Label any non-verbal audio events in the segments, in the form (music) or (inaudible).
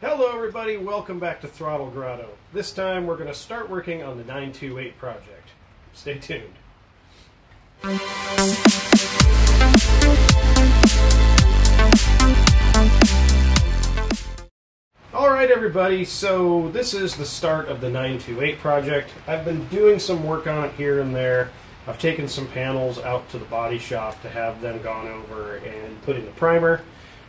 Hello everybody, welcome back to Throttle Grotto. This time we're going to start working on the 928 project. Stay tuned. Alright everybody, so this is the start of the 928 project. I've been doing some work on it here and there. I've taken some panels out to the body shop to have them gone over and put in the primer.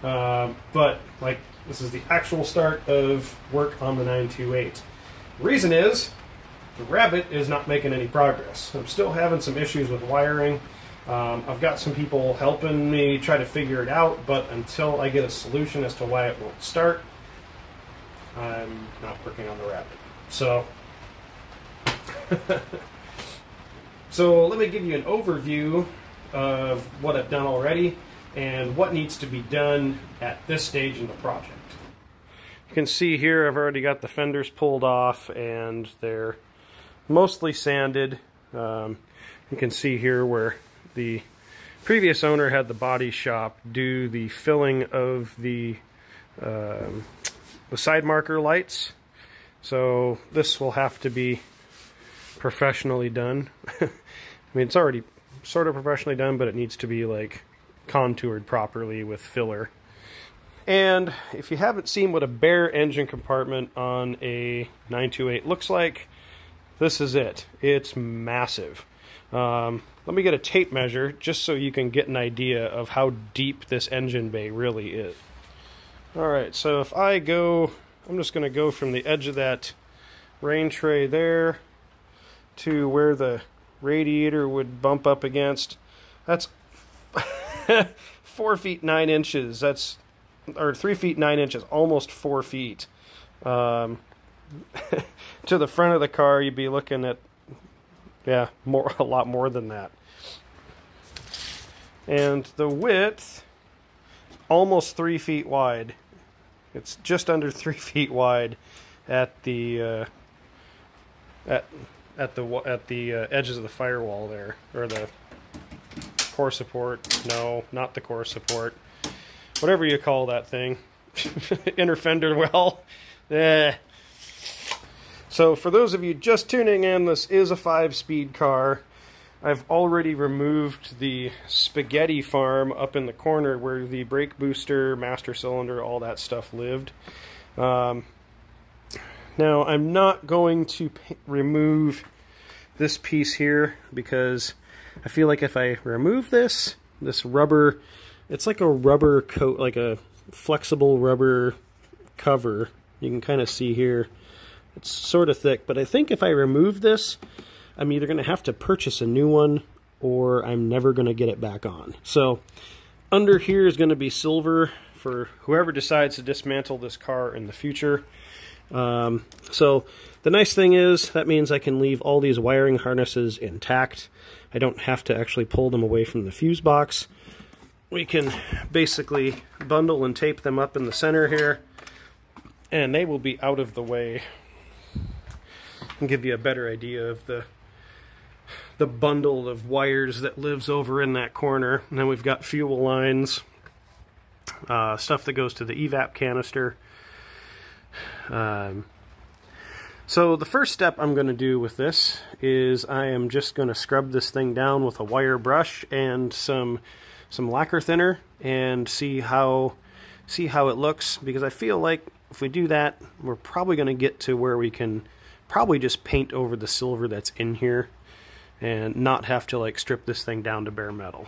Uh, but like this is the actual start of work on the 928. The reason is the Rabbit is not making any progress. I'm still having some issues with wiring. Um, I've got some people helping me try to figure it out, but until I get a solution as to why it won't start, I'm not working on the Rabbit. So, (laughs) so let me give you an overview of what I've done already and what needs to be done at this stage in the project. You can see here I've already got the fenders pulled off and they're mostly sanded. Um, you can see here where the previous owner had the body shop do the filling of the um, the side marker lights. So this will have to be professionally done. (laughs) I mean, it's already sort of professionally done, but it needs to be like contoured properly with filler. And if you haven't seen what a bare engine compartment on a 928 looks like, this is it. It's massive. Um, let me get a tape measure just so you can get an idea of how deep this engine bay really is. Alright, so if I go, I'm just going to go from the edge of that rain tray there to where the radiator would bump up against. That's (laughs) (laughs) four feet nine inches. That's or three feet nine inches, almost four feet. Um, (laughs) to the front of the car, you'd be looking at yeah, more (laughs) a lot more than that. And the width, almost three feet wide. It's just under three feet wide at the uh, at at the at the uh, edges of the firewall there, or the core support. No, not the core support. Whatever you call that thing. (laughs) Inner fender well. (laughs) Eh. So for those of you just tuning in, this is a five-speed car. I've already removed the spaghetti farm up in the corner where the brake booster, master cylinder, all that stuff lived. Um, now I'm not going to remove this piece here because I feel like if I remove this, this rubber, it's like a rubber coat, like a flexible rubber cover. You can kind of see here. It's sort of thick, but I think if I remove this, I'm either going to have to purchase a new one or I'm never going to get it back on. So under here is going to be silver for whoever decides to dismantle this car in the future. Um, so the nice thing is that means I can leave all these wiring harnesses intact. I don't have to actually pull them away from the fuse box. We can basically bundle and tape them up in the center here and they will be out of the way and give you a better idea of the the bundle of wires that lives over in that corner. And then we've got fuel lines, uh, stuff that goes to the evap canister, um, so the first step I'm going to do with this is I am just going to scrub this thing down with a wire brush and some some lacquer thinner and see how see how it looks because I feel like if we do that we're probably going to get to where we can probably just paint over the silver that's in here and not have to like strip this thing down to bare metal.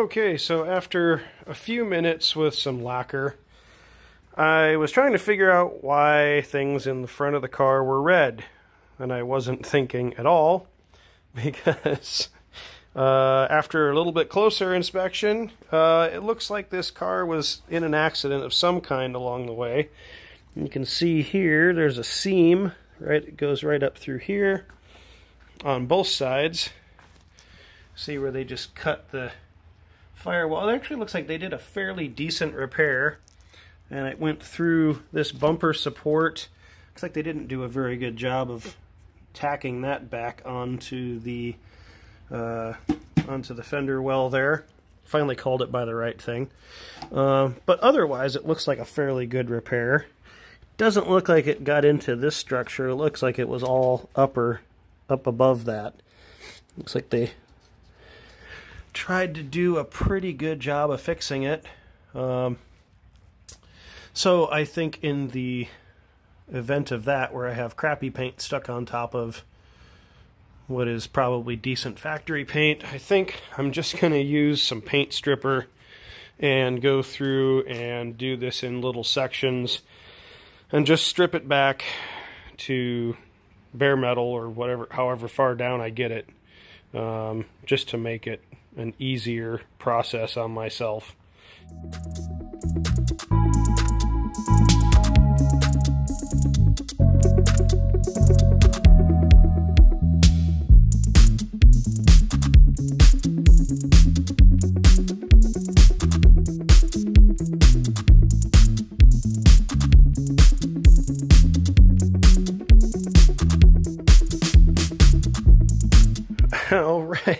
Okay, so after a few minutes with some lacquer, I was trying to figure out why things in the front of the car were red. And I wasn't thinking at all, (laughs) because uh, after a little bit closer inspection, uh, it looks like this car was in an accident of some kind along the way. You can see here, there's a seam, right? It goes right up through here on both sides. See where they just cut the firewall. It actually looks like they did a fairly decent repair. and it went through this bumper support. Looks like they didn't do a very good job of tacking that back onto the uh, onto the fender well there. Finally called it by the right thing. Uh, but otherwise, it looks like a fairly good repair. Doesn't look like it got into this structure. It looks like it was all upper, up above that. Looks like they tried to do a pretty good job of fixing it. Um, so I think in the event of that, where I have crappy paint stuck on top of what is probably decent factory paint, I think I'm just going to use some paint stripper and go through and do this in little sections and just strip it back to bare metal or whatever, however far down I get it, um, just to make it an easier process on myself.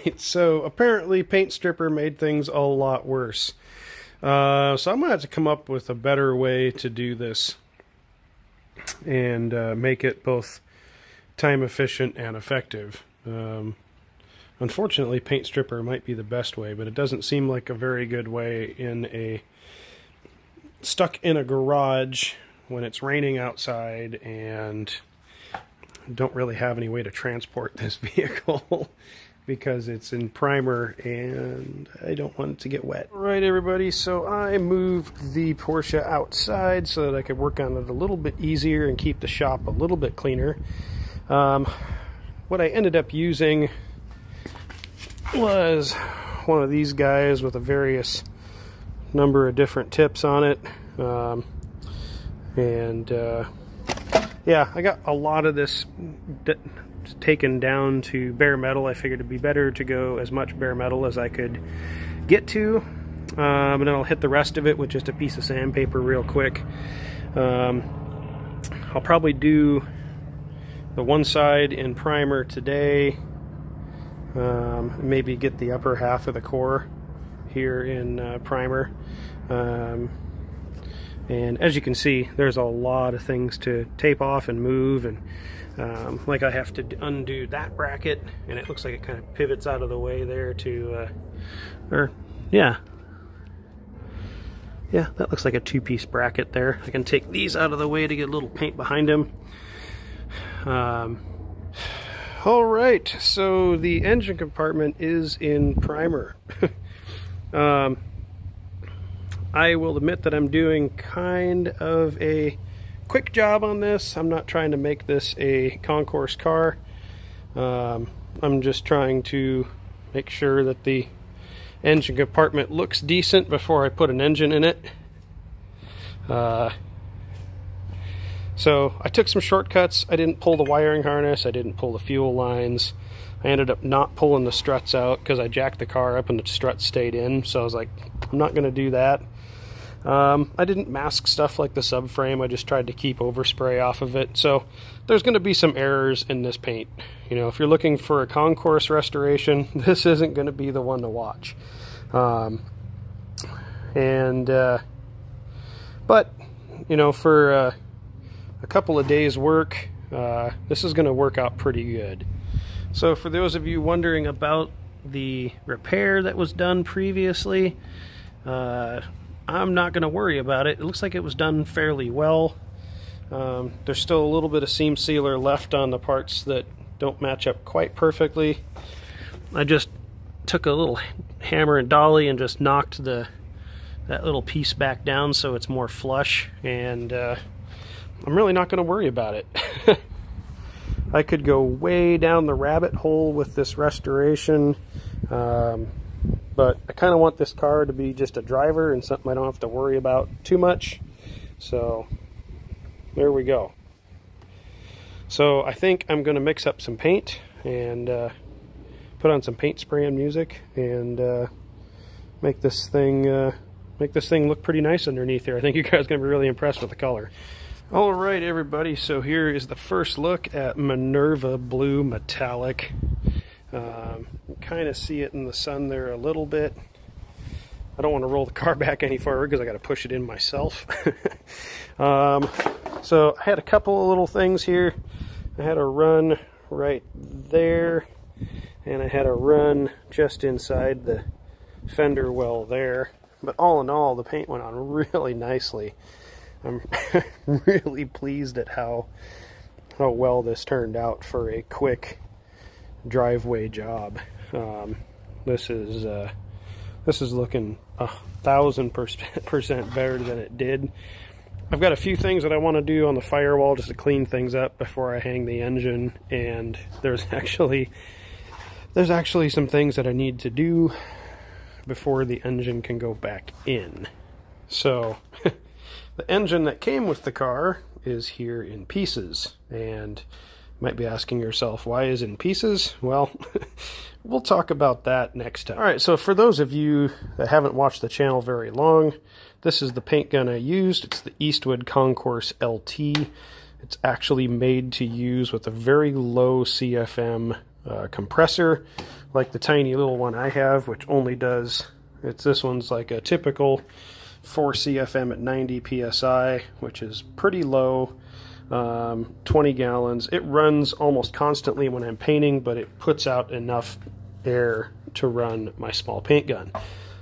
Right, (laughs) so apparently Paint Stripper made things a lot worse. Uh, so I'm going to have to come up with a better way to do this and uh, make it both time efficient and effective. Um, unfortunately, Paint Stripper might be the best way, but it doesn't seem like a very good way in a stuck in a garage when it's raining outside and don't really have any way to transport this (laughs) vehicle because it's in primer and I don't want it to get wet. All right, everybody, so I moved the Porsche outside so that I could work on it a little bit easier and keep the shop a little bit cleaner. Um, what I ended up using was one of these guys with a various number of different tips on it. Um, and uh, yeah, I got a lot of this taken down to bare metal. I figured it'd be better to go as much bare metal as I could get to. Um, and then I'll hit the rest of it with just a piece of sandpaper real quick. Um, I'll probably do the one side in primer today. Um, maybe get the upper half of the core here in uh, primer. Um, and as you can see, there's a lot of things to tape off and move. And um, like I have to undo that bracket, and it looks like it kind of pivots out of the way there to, uh, or yeah. Yeah, that looks like a two-piece bracket there. I can take these out of the way to get a little paint behind them. Um, all right, so the engine compartment is in primer. (laughs) um, I will admit that I'm doing kind of a quick job on this. I'm not trying to make this a concours car. Um, I'm just trying to make sure that the engine compartment looks decent before I put an engine in it. Uh, so I took some shortcuts. I didn't pull the wiring harness. I didn't pull the fuel lines. I ended up not pulling the struts out because I jacked the car up and the struts stayed in. So I was like, I'm not going to do that. Um, I didn't mask stuff like the subframe. I just tried to keep overspray off of it. So there's going to be some errors in this paint. You know, if you're looking for a concours restoration, (laughs) this isn't going to be the one to watch. Um, and, uh, but, you know, for uh, a couple of days work, uh, this is going to work out pretty good. So for those of you wondering about the repair that was done previously, uh, I'm not going to worry about it. It looks like it was done fairly well. Um, there's still a little bit of seam sealer left on the parts that don't match up quite perfectly. I just took a little hammer and dolly and just knocked the that little piece back down so it's more flush and uh, I'm really not going to worry about it. (laughs) I could go way down the rabbit hole with this restoration. Um, but I kind of want this car to be just a driver and something I don't have to worry about too much. So there we go. So I think I'm going to mix up some paint and uh, put on some paint spray and music and uh, make this thing uh, make this thing look pretty nice underneath here. I think you guys are going to be really impressed with the color. All right, everybody, so here is the first look at Minerva Blue Metallic. Um, kind of see it in the sun there a little bit. I don't want to roll the car (laughs) back any further because I got to push it in myself. (laughs) um, so I had a couple of little things here. I had a run right there, and I had a run just inside the fender well there. But all in all, the paint went on (laughs) really nicely. I'm (laughs) really pleased at how how well this turned out for a quick driveway job. Um, this is uh, this is looking a thousand (laughs) percent better than it did. I've got a few things that I want to do on the firewall just to clean things up before I hang the engine, and there's (laughs) actually there's actually some things that I need to do before the engine can go back in. So the engine that came with the car is here in pieces, and might be asking yourself, why is in pieces? Well, (laughs) we'll talk about that next time. All right, so for those of you that haven't watched the channel very long, this is the paint gun I used. It's the Eastwood Concours LT. It's actually made to use with a very low CFM uh, compressor, like the tiny little one I have, which only does, it's this one's like a typical 4 CFM at 90 PSI, which is pretty low um, 20 gallons. It runs almost constantly when I'm painting, but it puts out enough air to run my small paint gun.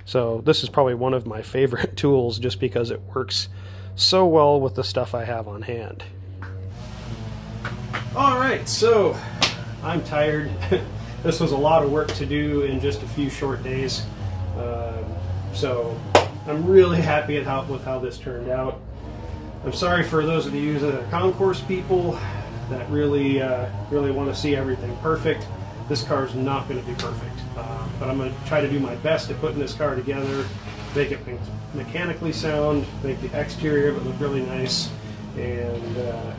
So this is probably one of my favorite (laughs) tools just because it works so well with the stuff I have on hand. All right, so I'm tired. (laughs) this was a lot of work to do in just a few short days. Uh, so I'm really happy at how, with how this turned out. I'm sorry for those of you that are concours people that really, uh, really want to see everything perfect. This car is not going to be perfect, uh, but I'm going to try to do my best at putting this car together, make it mechanically sound, make the exterior of it look really nice, and uh,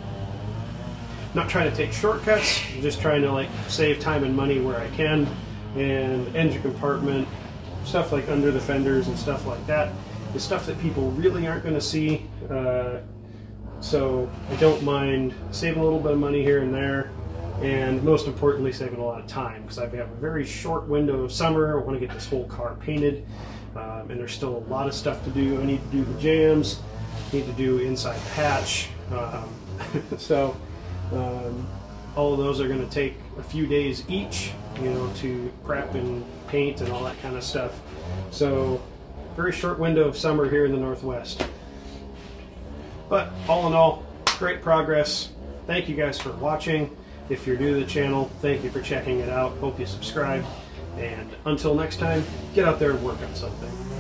not trying to take shortcuts. I'm just trying to like save time and money where I can, and engine compartment, stuff like under the fenders and stuff like that is stuff that people really aren't going to see. Uh, so I don't mind saving a little bit of money here and there, and most importantly, saving a lot of time because I have a very short window of summer. I want to get this whole car painted, um, and there's still a lot of stuff to do. I need to do the jams, need to do inside patch. Um, (laughs) so um, all of those are going to take a few days each, you know, to prep and paint and all that kind of stuff. So very short window of summer here in the Northwest. But all in all, great progress. Thank you guys for watching. If you're new to the channel, thank you for checking it out. Hope you subscribe. And until next time, get out there and work on something.